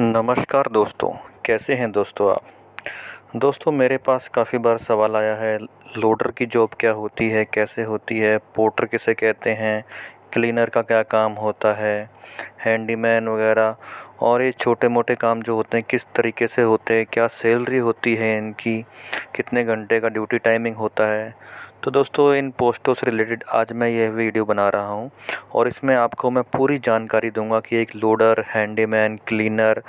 नमस्कार दोस्तों, कैसे हैं दोस्तों आप? दोस्तों, मेरे पास काफ़ी बार सवाल आया है, लोडर की जॉब क्या होती है, कैसे होती है, पोर्टर किसे कहते हैं, क्लीनर का क्या काम होता है, हैंडीमैन वगैरह, और ये छोटे मोटे काम जो होते हैं, किस तरीके से होते हैं, क्या सैलरी होती है इनकी, कितने घंटे का ड्यूटी टाइमिंग होता है तो दोस्तों, इन पोस्टों से रिलेटेड आज मैं यह वीडियो बना रहा हूँ और इसमें आपको मैं पूरी जानकारी दूँगा कि एक लोडर, हैंडीमैन, क्लीनर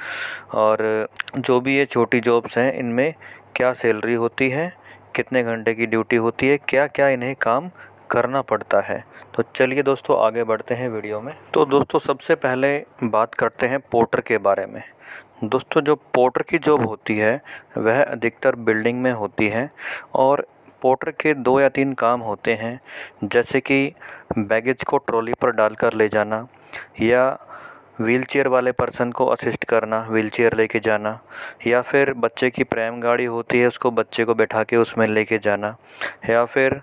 और जो भी ये छोटी जॉब्स हैं, इनमें क्या सैलरी होती है, कितने घंटे की ड्यूटी होती है क्या क्या इन्हें काम करना पड़ता है। तो चलिए दोस्तों, आगे बढ़ते हैं वीडियो में। तो दोस्तों, सबसे पहले बात करते हैं पोर्टर के बारे में। दोस्तों, जो पोर्टर की जॉब होती है, वह अधिकतर बिल्डिंग में होती है और पोर्टर के दो या तीन काम होते हैं, जैसे कि बैगेज को ट्रॉली पर डालकर ले जाना या व्हील चेयर वाले पर्सन को असिस्ट करना व्हील चेयर लेके जाना, या फिर बच्चे की प्रेम गाड़ी होती है उसको बच्चे को बैठा के उसमें लेके जाना, या फिर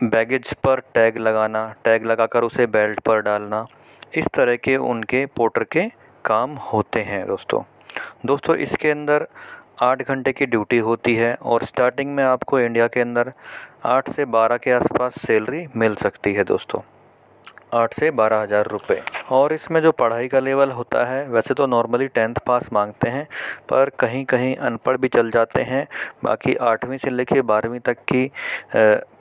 बैगेज पर टैग लगाना, टैग लगाकर उसे बेल्ट पर डालना, इस तरह के उनके पोर्टर के काम होते हैं दोस्तों। दोस्तों, इसके अंदर आठ घंटे की ड्यूटी होती है और स्टार्टिंग में आपको इंडिया के अंदर आठ से बारह के आसपास सैलरी मिल सकती है दोस्तों। आठ से बारह हज़ार रुपये और इसमें जो पढ़ाई का लेवल होता है, वैसे तो नॉर्मली टेंथ पास मांगते हैं, पर कहीं कहीं अनपढ़ भी चल जाते हैं। बाकी आठवीं से लेकर बारहवीं तक की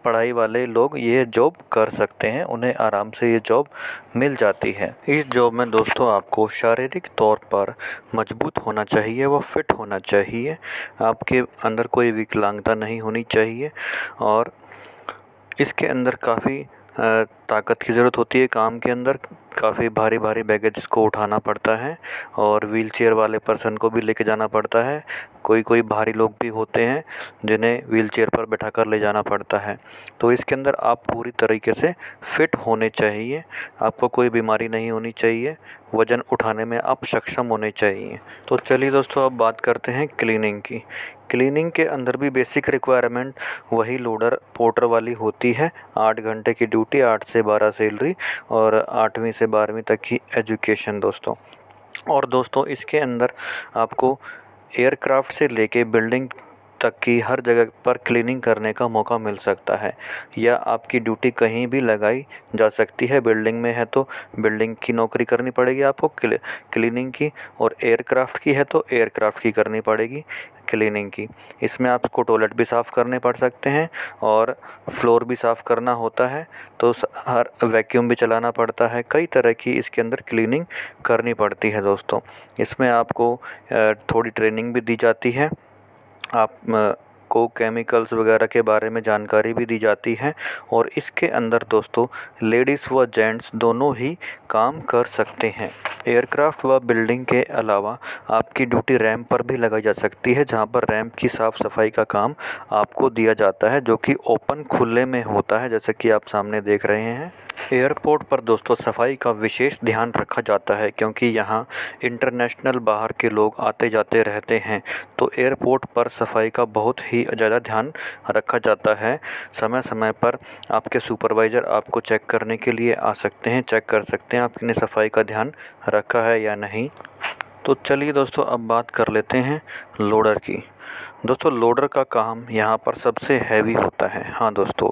पढ़ाई वाले लोग ये जॉब कर सकते हैं, उन्हें आराम से ये जॉब मिल जाती है। इस जॉब में दोस्तों आपको शारीरिक तौर पर मज़बूत होना चाहिए व फिट होना चाहिए। आपके अंदर कोई विकलांगता नहीं होनी चाहिए और इसके अंदर काफ़ी ताकत की ज़रूरत होती है काम के अंदर। काफ़ी भारी भारी बैगेज को उठाना पड़ता है और व्हील चेयर वाले पर्सन को भी लेके जाना पड़ता है। कोई कोई भारी लोग भी होते हैं जिन्हें व्हील चेयर पर बैठा कर ले जाना पड़ता है। तो इसके अंदर आप पूरी तरीके से फिट होने चाहिए। आपको कोई बीमारी नहीं होनी चाहिए। वज़न उठाने में आप सक्षम होने चाहिए। तो चलिए दोस्तों, अब बात करते हैं क्लीनिंग की। क्लीनिंग के अंदर भी बेसिक रिक्वायरमेंट वही लोडर पोर्टर वाली होती है। आठ घंटे की ड्यूटी आठ से बारह सैलरी और आठवीं से बारहवीं तक की एजुकेशन दोस्तों। और दोस्तों, इसके अंदर आपको एयरक्राफ्ट से लेके बिल्डिंग तक की हर जगह पर क्लीनिंग करने का मौका मिल सकता है। या आपकी ड्यूटी कहीं भी लगाई जा सकती है, बिल्डिंग में है तो बिल्डिंग की नौकरी करनी पड़ेगी आपको क्लीनिंग की और एयरक्राफ्ट की है तो एयरक्राफ्ट की करनी पड़ेगी क्लीनिंग की। इसमें आपको टॉयलेट भी साफ़ करने पड़ सकते हैं और फ्लोर भी साफ़ करना होता है तो हर वैक्यूम भी चलाना पड़ता है। कई तरह की इसके अंदर क्लीनिंग करनी पड़ती है दोस्तों। इसमें आपको थोड़ी ट्रेनिंग भी दी जाती है। आप को केमिकल्स वगैरह के बारे में जानकारी भी दी जाती है और इसके अंदर दोस्तों लेडीज़ व जेंट्स दोनों ही काम कर सकते हैं। एयरक्राफ्ट व बिल्डिंग के अलावा आपकी ड्यूटी रैम्प पर भी लगाई जा सकती है, जहाँ पर रैम्प की साफ़ सफ़ाई का काम आपको दिया जाता है, जो कि ओपन खुले में होता है, जैसे कि आप सामने देख रहे हैं। एयरपोर्ट पर दोस्तों, सफ़ाई का विशेष ध्यान रखा जाता है, क्योंकि यहाँ इंटरनेशनल बाहर के लोग आते जाते रहते हैं तो एयरपोर्ट पर सफ़ाई का बहुत ही ज़्यादा ध्यान रखा जाता है। समय समय पर आपके सुपरवाइज़र आपको चेक करने के लिए आ सकते हैं, चेक कर सकते हैं आपने सफ़ाई का ध्यान रखा है या नहीं। तो चलिए दोस्तों, अब बात कर लेते हैं लोडर की। दोस्तों, लोडर का काम यहाँ पर सबसे हैवी होता है। हाँ दोस्तों,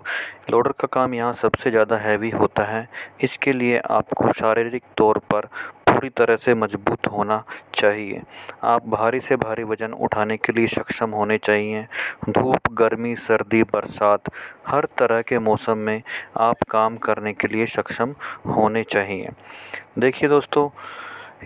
लोडर का काम यहाँ सबसे ज़्यादा हैवी होता है। इसके लिए आपको शारीरिक तौर पर पूरी तरह से मज़बूत होना चाहिए। आप भारी से भारी वज़न उठाने के लिए सक्षम होने चाहिए। धूप, गर्मी, सर्दी, बरसात, हर तरह के मौसम में आप काम करने के लिए सक्षम होने चाहिए। देखिए दोस्तों,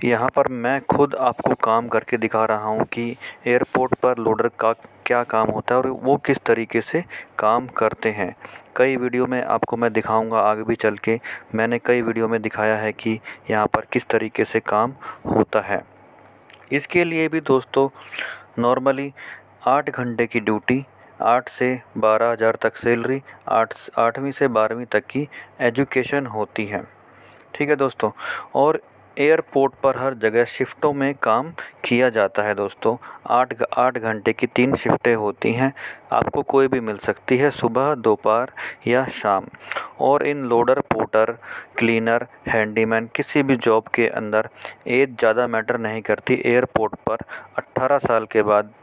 यहाँ पर मैं खुद आपको काम करके दिखा रहा हूँ कि एयरपोर्ट पर लोडर का क्या काम होता है और वो किस तरीके से काम करते हैं। कई वीडियो में आपको मैं दिखाऊँगा आगे भी चल के। मैंने कई वीडियो में दिखाया है कि यहाँ पर किस तरीके से काम होता है। इसके लिए भी दोस्तों नॉर्मली आठ घंटे की ड्यूटी आठ से बारह हज़ार तक सैलरी आठ आठवीं से बारहवीं तक की एजुकेशन होती है। ठीक है दोस्तों, और एयरपोर्ट पर हर जगह शिफ्टों में काम किया जाता है दोस्तों। आठ आठ घंटे की तीन शिफ्टें होती हैं। आपको कोई भी मिल सकती है सुबह, दोपहर या शाम। और इन लोडर पोटर क्लीनर, हैंडीमैन किसी भी जॉब के अंदर एज ज़्यादा मैटर नहीं करती। एयरपोर्ट पर 18 साल के बाद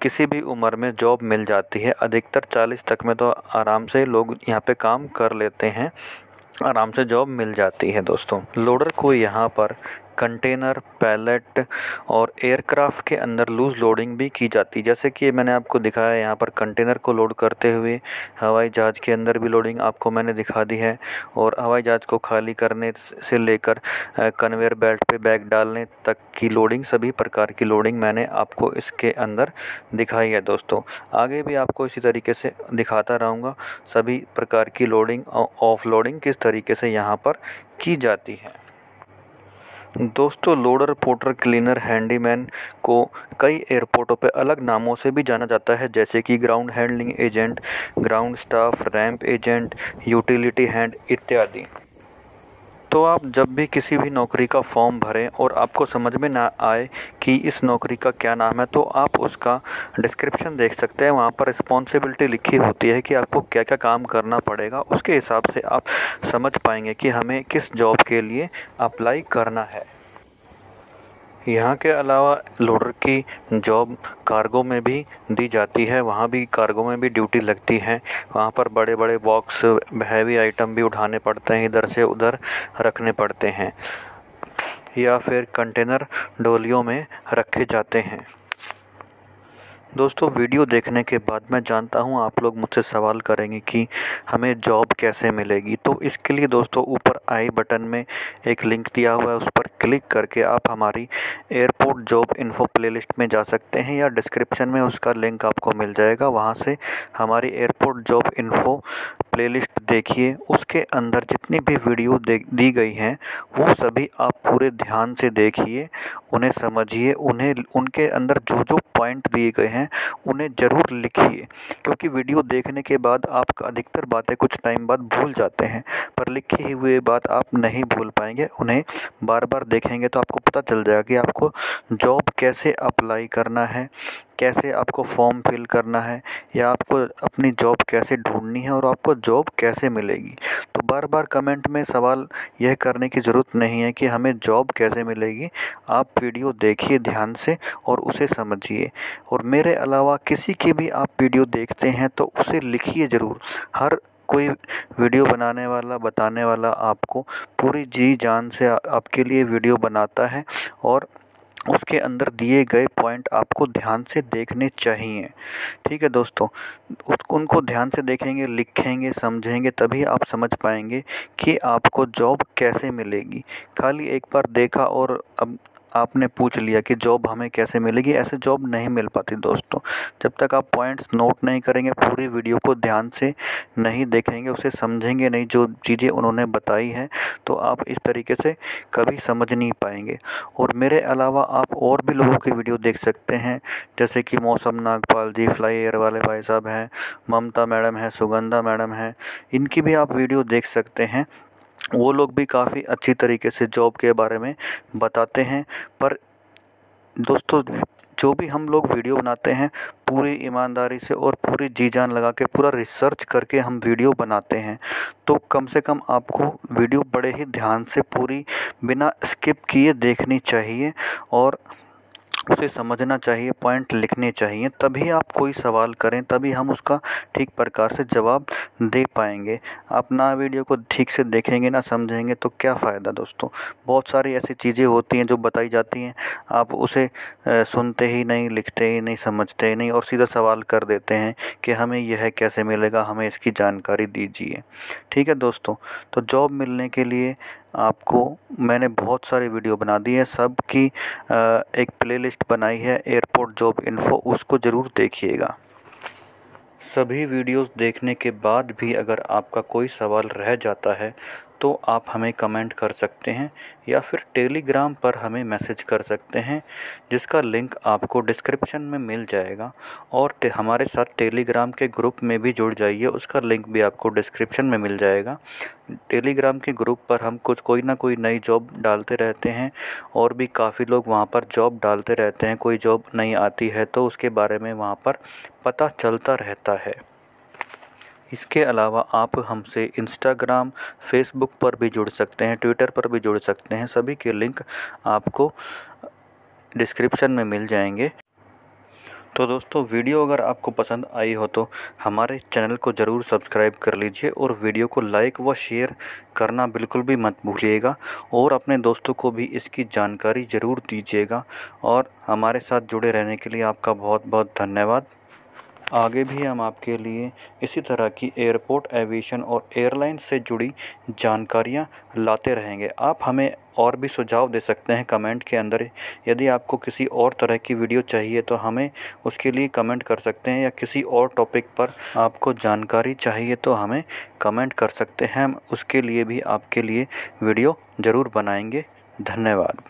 किसी भी उम्र में जॉब मिल जाती है। अधिकतर 40 तक में तो आराम से लोग यहाँ पे काम कर लेते हैं। आराम से जॉब मिल जाती है दोस्तों। लोडर को यहाँ पर कंटेनर पैलेट और एयरक्राफ्ट के अंदर लूज़ लोडिंग भी की जाती है। जैसे कि मैंने आपको दिखाया यहाँ पर कंटेनर को लोड करते हुए हवाई जहाज़ के अंदर भी लोडिंग आपको मैंने दिखा दी है और हवाई जहाज़ को खाली करने से लेकर कन्वेयर बेल्ट पे बैग डालने तक की लोडिंग सभी प्रकार की लोडिंग मैंने आपको इसके अंदर दिखाई है दोस्तों। आगे भी आपको इसी तरीके से दिखाता रहूँगा, सभी प्रकार की लोडिंग ऑफ़ लोडिंग किस तरीके से यहाँ पर की जाती है। दोस्तों लोडर पोर्टर क्लीनर हैंडीमैन को कई एयरपोर्टों पर अलग नामों से भी जाना जाता है, जैसे कि ground handling agent ground staff ramp agent utility hand इत्यादि। तो आप जब भी किसी भी नौकरी का फॉर्म भरें और आपको समझ में ना आए कि इस नौकरी का क्या नाम है तो आप उसका डिस्क्रिप्शन देख सकते हैं। वहाँ पर रिस्पॉन्सिबिलिटी लिखी होती है कि आपको क्या क्या काम करना पड़ेगा। उसके हिसाब से आप समझ पाएँगे कि हमें किस जॉब के लिए अप्लाई करना है। यहाँ के अलावा लोडर की जॉब कार्गो में भी दी जाती है। वहाँ भी कार्गो में भी ड्यूटी लगती है। वहाँ पर बड़े बड़े बॉक्स, हैवी आइटम भी उठाने पड़ते हैं, इधर से उधर रखने पड़ते हैं या फिर कंटेनर डोलियों में रखे जाते हैं। दोस्तों, वीडियो देखने के बाद मैं जानता हूँ आप लोग मुझसे सवाल करेंगे कि हमें जॉब कैसे मिलेगी। तो इसके लिए दोस्तों, ऊपर आई बटन में एक लिंक दिया हुआ है, उस पर क्लिक करके आप हमारी एयरपोर्ट जॉब इन्फो प्लेलिस्ट में जा सकते हैं या डिस्क्रिप्शन में उसका लिंक आपको मिल जाएगा। वहाँ से हमारी एयरपोर्ट जॉब इन्फो प्लेलिस्ट देखिए, उसके अंदर जितनी भी वीडियो दी गई हैं, वो सभी आप पूरे ध्यान से देखिए, उन्हें समझिए, उन्हें, उनके अंदर जो जो पॉइंट दिए गए हैं, उन्हें ज़रूर लिखिए। क्योंकि वीडियो देखने के बाद आप अधिकतर बातें कुछ टाइम बाद भूल जाते हैं, पर लिखी हुई बात आप नहीं भूल पाएँगे, उन्हें बार बार देखेंगे तो आपको पता चल जाएगा कि आपको जॉब कैसे अप्लाई करना है। कैसे आपको फॉर्म फिल करना है या आपको अपनी जॉब कैसे ढूंढनी है और आपको जॉब कैसे मिलेगी? तो बार बार कमेंट में सवाल यह करने की ज़रूरत नहीं है कि हमें जॉब कैसे मिलेगी। आप वीडियो देखिए ध्यान से और उसे समझिए। और मेरे अलावा किसी की भी आप वीडियो देखते हैं तो उसे लिखिए ज़रूर। हर कोई वीडियो बनाने वाला, बताने वाला आपको पूरी जी जान से आपके लिए वीडियो बनाता है और उसके अंदर दिए गए पॉइंट आपको ध्यान से देखने चाहिए। ठीक है दोस्तों? उसको उनको ध्यान से देखेंगे, लिखेंगे, समझेंगे, तभी आप समझ पाएँगे कि आपको जॉब कैसे मिलेगी। खाली एक बार देखा और अब आपने पूछ लिया कि जॉब हमें कैसे मिलेगी, ऐसे जॉब नहीं मिल पाती दोस्तों। जब तक आप पॉइंट्स नोट नहीं करेंगे, पूरी वीडियो को ध्यान से नहीं देखेंगे, उसे समझेंगे नहीं, जो चीज़ें उन्होंने बताई हैं तो आप इस तरीके से कभी समझ नहीं पाएँगे। और मेरे अलावा आप और भी लोगों की वीडियो देख सकते हैं, जैसे कि मौसम, नागपाल जी फ्लाई एयर वाले भाई साहब हैं, ममता मैडम हैं, सुगंधा मैडम हैं, इनकी भी आप वीडियो देख सकते हैं। वो लोग भी काफ़ी अच्छी तरीके से जॉब के बारे में बताते हैं। पर दोस्तों, जो भी हम लोग वीडियो बनाते हैं, पूरी ईमानदारी से और पूरी जी जान लगा के, पूरा रिसर्च करके हम वीडियो बनाते हैं। तो कम से कम आपको वीडियो बड़े ही ध्यान से, पूरी बिना स्किप किए देखनी चाहिए और उसे समझना चाहिए पॉइंट लिखने चाहिए, तभी आप कोई सवाल करें, तभी हम उसका ठीक प्रकार से जवाब दे पाएँगे। आप ना वीडियो को ठीक से देखेंगे ना समझेंगे तो क्या फ़ायदा दोस्तों? बहुत सारी ऐसी चीज़ें होती हैं जो बताई जाती हैं, आप उसे सुनते ही नहीं, लिखते ही नहीं, समझते ही नहीं और सीधा सवाल कर देते हैं कि हमें यह कैसे मिलेगा, हमें इसकी जानकारी दीजिए। ठीक है दोस्तों तो जॉब मिलने के लिए आपको मैंने बहुत सारी वीडियो बना दी है, सब की एक प्लेलिस्ट बनाई है एयरपोर्ट जॉब इन्फो उसको ज़रूर देखिएगा। सभी वीडियोस देखने के बाद भी अगर आपका कोई सवाल रह जाता है तो आप हमें कमेंट कर सकते हैं या फिर टेलीग्राम पर हमें मैसेज कर सकते हैं, जिसका लिंक आपको डिस्क्रिप्शन में मिल जाएगा। और हमारे साथ टेलीग्राम के ग्रुप में भी जुड़ जाइए, उसका लिंक भी आपको डिस्क्रिप्शन में मिल जाएगा। टेलीग्राम के ग्रुप पर हम कुछ, कोई ना कोई नई जॉब डालते रहते हैं, और भी काफ़ी लोग वहाँ पर जॉब डालते रहते हैं, कोई जॉब नहीं आती है तो उसके बारे में वहाँ पर पता चलता रहता है। इसके अलावा आप हमसे इंस्टाग्राम फेसबुक पर भी जुड़ सकते हैं ट्विटर पर भी जुड़ सकते हैं। सभी के लिंक आपको डिस्क्रिप्शन में मिल जाएँगे। तो दोस्तों, वीडियो अगर आपको पसंद आई हो तो हमारे चैनल को ज़रूर सब्सक्राइब कर लीजिए और वीडियो को लाइक व शेयर करना बिल्कुल भी मत भूलिएगा। और अपने दोस्तों को भी इसकी जानकारी ज़रूर दीजिएगा। और हमारे साथ जुड़े रहने के लिए आपका बहुत बहुत धन्यवाद। आगे भी हम आपके लिए इसी तरह की एयरपोर्ट, एविएशन और एयरलाइन से जुड़ी जानकारियाँ लाते रहेंगे। आप हमें और भी सुझाव दे सकते हैं कमेंट के अंदर। यदि आपको किसी और तरह की वीडियो चाहिए तो हमें उसके लिए कमेंट कर सकते हैं या किसी और टॉपिक पर आपको जानकारी चाहिए तो हमें कमेंट कर सकते हैं। हम उसके लिए भी आपके लिए वीडियो ज़रूर बनाएँगे। धन्यवाद।